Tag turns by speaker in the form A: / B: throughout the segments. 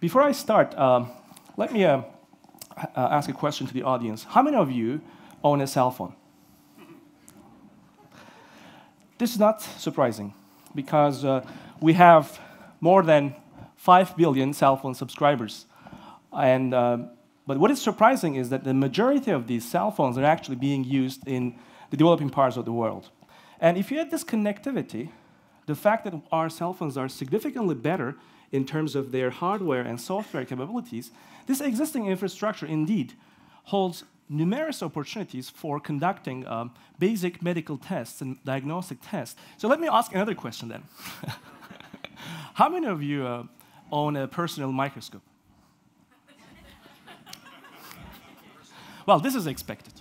A: before I start, um, let me uh, uh, ask a question to the audience. How many of you own a cell phone? This is not surprising because uh, we have more than 5 billion cell phone subscribers. And, uh, but what is surprising is that the majority of these cell phones are actually being used in the developing parts of the world. And if you add this connectivity, the fact that our cell phones are significantly better in terms of their hardware and software capabilities, this existing infrastructure indeed holds numerous opportunities for conducting um, basic medical tests and diagnostic tests. So let me ask another question then. How many of you uh, own a personal microscope? well, this is expected.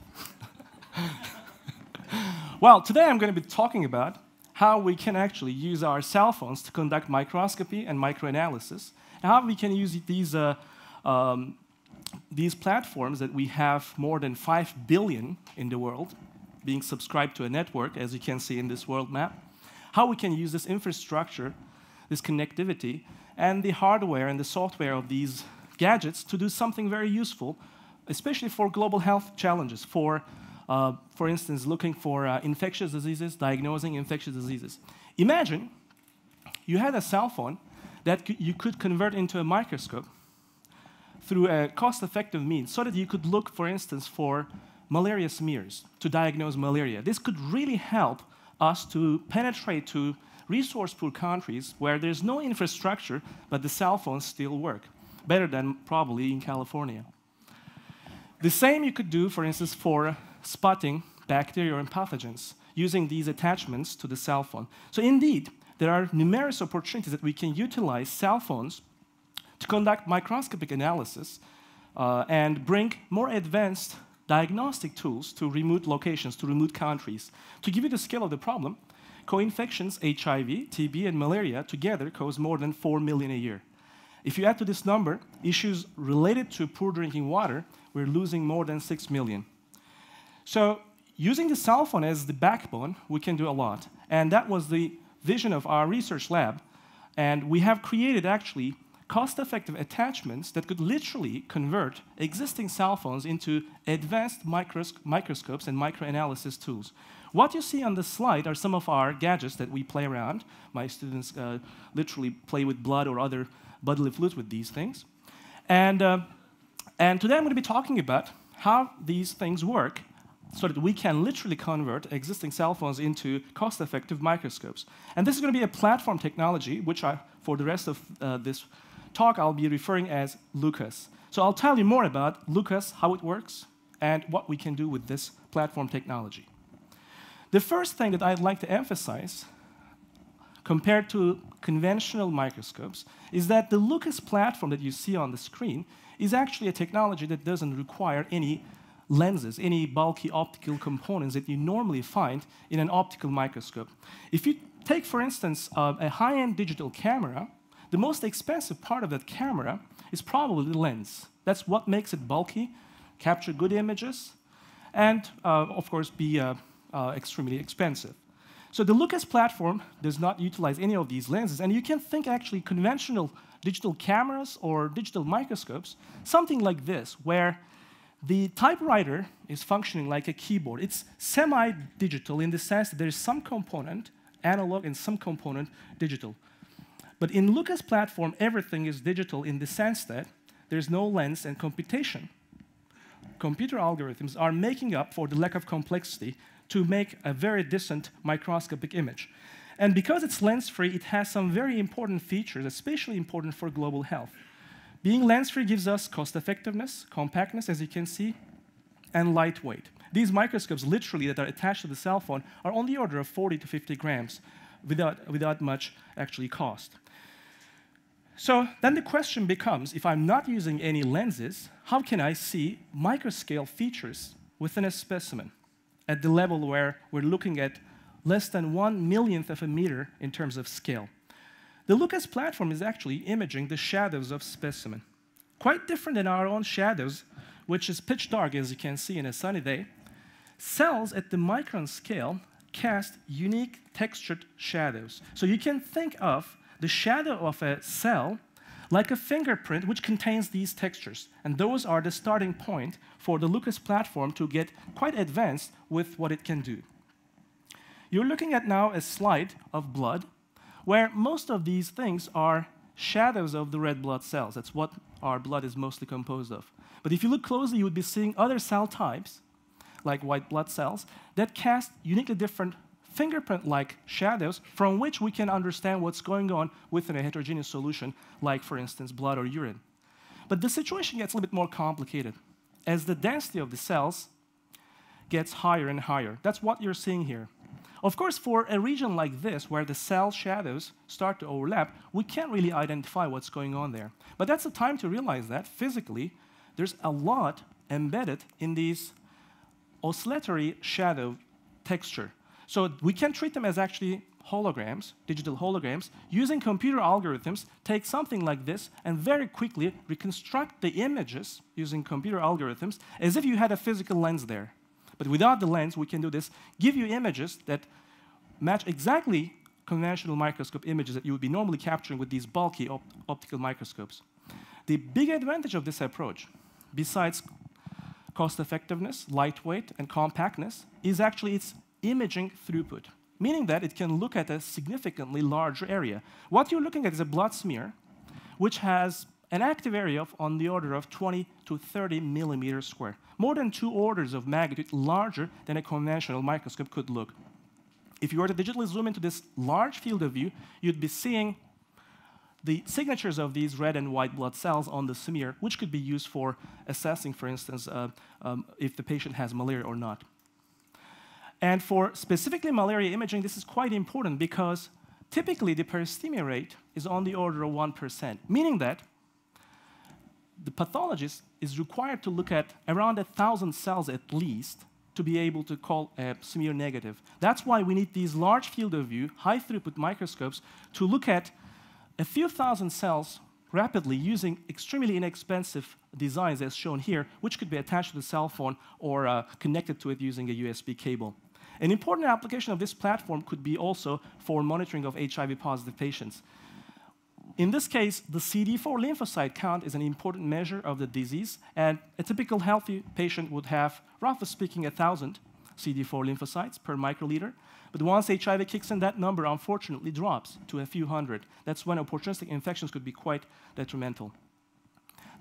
A: well, today I'm going to be talking about how we can actually use our cell phones to conduct microscopy and microanalysis, and how we can use these, uh, um, these platforms that we have more than 5 billion in the world being subscribed to a network, as you can see in this world map, how we can use this infrastructure, this connectivity, and the hardware and the software of these gadgets to do something very useful, especially for global health challenges, for uh, for instance, looking for uh, infectious diseases, diagnosing infectious diseases. Imagine you had a cell phone that you could convert into a microscope through a cost-effective means so that you could look, for instance, for malaria smears to diagnose malaria. This could really help us to penetrate to resource-poor countries where there's no infrastructure, but the cell phones still work, better than probably in California. The same you could do, for instance, for spotting bacteria and pathogens using these attachments to the cell phone. So indeed, there are numerous opportunities that we can utilize cell phones to conduct microscopic analysis uh, and bring more advanced diagnostic tools to remote locations, to remote countries. To give you the scale of the problem, co-infections, HIV, TB, and malaria together cause more than 4 million a year. If you add to this number issues related to poor drinking water, we're losing more than 6 million. So using the cell phone as the backbone, we can do a lot. And that was the vision of our research lab. And we have created actually cost-effective attachments that could literally convert existing cell phones into advanced micros microscopes and microanalysis tools. What you see on the slide are some of our gadgets that we play around. My students uh, literally play with blood or other bodily fluids with these things. And, uh, and today I'm going to be talking about how these things work so that we can literally convert existing cell phones into cost-effective microscopes. And this is going to be a platform technology, which I, for the rest of uh, this talk, I'll be referring as Lucas. So I'll tell you more about Lucas, how it works, and what we can do with this platform technology. The first thing that I'd like to emphasize, compared to conventional microscopes, is that the Lucas platform that you see on the screen is actually a technology that doesn't require any lenses, any bulky optical components that you normally find in an optical microscope. If you take, for instance, uh, a high-end digital camera, the most expensive part of that camera is probably the lens. That's what makes it bulky, capture good images, and, uh, of course, be uh, uh extremely expensive. So the Lucas platform does not utilize any of these lenses, and you can think actually conventional digital cameras or digital microscopes, something like this, where the typewriter is functioning like a keyboard. It's semi-digital in the sense that there is some component analog and some component digital. But in Lucas platform, everything is digital in the sense that there's no lens and computation. Computer algorithms are making up for the lack of complexity to make a very decent microscopic image. And because it's lens-free, it has some very important features, especially important for global health. Being lens-free gives us cost-effectiveness, compactness, as you can see, and lightweight. These microscopes, literally, that are attached to the cell phone are on the order of 40 to 50 grams without, without much actually cost. So then the question becomes, if I'm not using any lenses, how can I see microscale features within a specimen at the level where we're looking at less than one millionth of a meter in terms of scale? The Lucas platform is actually imaging the shadows of specimen. Quite different than our own shadows, which is pitch dark as you can see in a sunny day. Cells at the micron scale cast unique textured shadows. So you can think of the shadow of a cell like a fingerprint which contains these textures. And those are the starting point for the Lucas platform to get quite advanced with what it can do. You're looking at now a slide of blood where most of these things are shadows of the red blood cells. That's what our blood is mostly composed of. But if you look closely, you would be seeing other cell types, like white blood cells, that cast uniquely different fingerprint-like shadows from which we can understand what's going on within a heterogeneous solution, like, for instance, blood or urine. But the situation gets a little bit more complicated. As the density of the cells gets higher and higher, that's what you're seeing here. Of course, for a region like this, where the cell shadows start to overlap, we can't really identify what's going on there. But that's the time to realize that physically, there's a lot embedded in these oscillatory shadow texture. So we can treat them as actually holograms, digital holograms, using computer algorithms, take something like this and very quickly reconstruct the images using computer algorithms as if you had a physical lens there. But without the lens, we can do this, give you images that match exactly conventional microscope images that you would be normally capturing with these bulky op optical microscopes. The big advantage of this approach, besides cost effectiveness, lightweight, and compactness, is actually its imaging throughput, meaning that it can look at a significantly larger area. What you're looking at is a blood smear, which has an active area of on the order of 20 to 30 millimeters square, more than two orders of magnitude larger than a conventional microscope could look. If you were to digitally zoom into this large field of view, you'd be seeing the signatures of these red and white blood cells on the smear, which could be used for assessing, for instance, uh, um, if the patient has malaria or not. And for specifically malaria imaging, this is quite important because typically the parasitemia rate is on the order of 1%, meaning that the pathologist is required to look at around 1,000 cells at least to be able to call a smear negative. That's why we need these large field of view, high throughput microscopes to look at a few thousand cells rapidly using extremely inexpensive designs as shown here, which could be attached to the cell phone or uh, connected to it using a USB cable. An important application of this platform could be also for monitoring of HIV positive patients. In this case, the CD4 lymphocyte count is an important measure of the disease, and a typical healthy patient would have, roughly speaking, 1,000 CD4 lymphocytes per microliter. But once HIV kicks in, that number unfortunately drops to a few hundred. That's when opportunistic infections could be quite detrimental.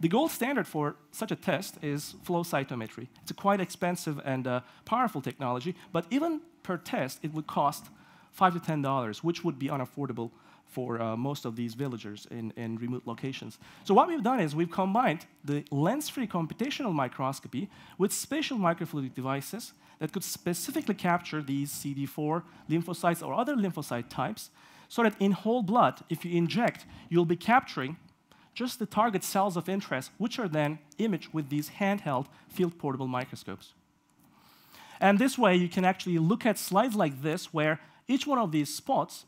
A: The gold standard for such a test is flow cytometry. It's a quite expensive and uh, powerful technology, but even per test, it would cost five to ten dollars, which would be unaffordable for uh, most of these villagers in, in, remote locations. So what we've done is we've combined the lens-free computational microscopy with spatial microfluidic devices that could specifically capture these CD4 lymphocytes or other lymphocyte types so that in whole blood, if you inject, you'll be capturing just the target cells of interest, which are then imaged with these handheld field portable microscopes. And this way, you can actually look at slides like this, where each one of these spots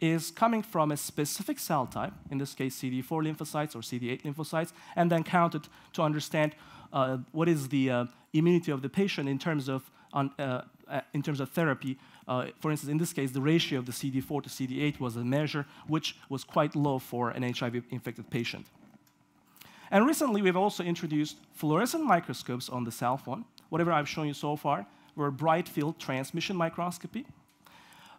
A: is coming from a specific cell type, in this case CD4 lymphocytes or CD8 lymphocytes, and then counted to understand uh, what is the uh, immunity of the patient in terms of, uh, uh, in terms of therapy. Uh, for instance, in this case, the ratio of the CD4 to CD8 was a measure which was quite low for an HIV-infected patient. And recently, we've also introduced fluorescent microscopes on the cell phone. Whatever I've shown you so far were bright field transmission microscopy.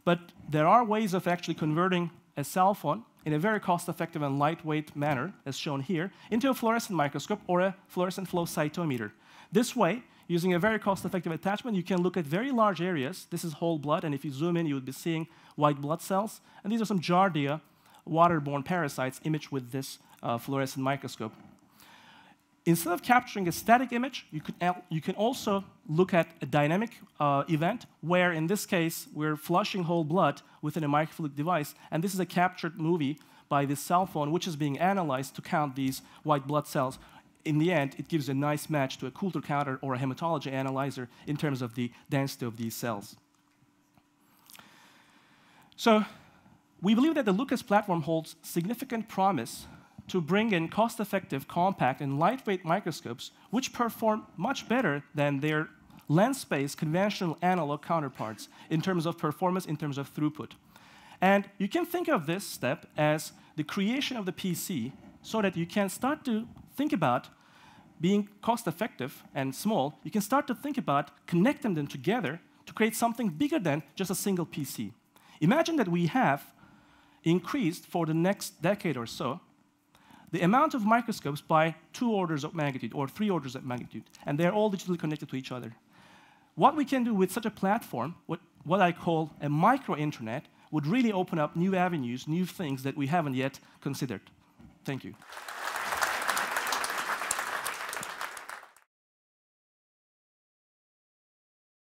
A: But there are ways of actually converting a cell phone in a very cost-effective and lightweight manner, as shown here, into a fluorescent microscope or a fluorescent flow cytometer. This way, using a very cost-effective attachment, you can look at very large areas. This is whole blood, and if you zoom in, you would be seeing white blood cells. And these are some Giardia waterborne parasites imaged with this uh, fluorescent microscope. Instead of capturing a static image, you, could, you can also look at a dynamic uh, event where, in this case, we're flushing whole blood within a microfluidic device. And this is a captured movie by this cell phone, which is being analyzed to count these white blood cells. In the end, it gives a nice match to a Coulter counter or a hematology analyzer in terms of the density of these cells. So we believe that the Lucas platform holds significant promise to bring in cost-effective, compact, and lightweight microscopes which perform much better than their lens-based conventional analog counterparts in terms of performance, in terms of throughput. And you can think of this step as the creation of the PC so that you can start to think about being cost effective and small, you can start to think about connecting them together to create something bigger than just a single PC. Imagine that we have increased for the next decade or so the amount of microscopes by two orders of magnitude or three orders of magnitude, and they're all digitally connected to each other. What we can do with such a platform, what, what I call a micro-internet, would really open up new avenues, new things that we haven't yet considered. Thank you.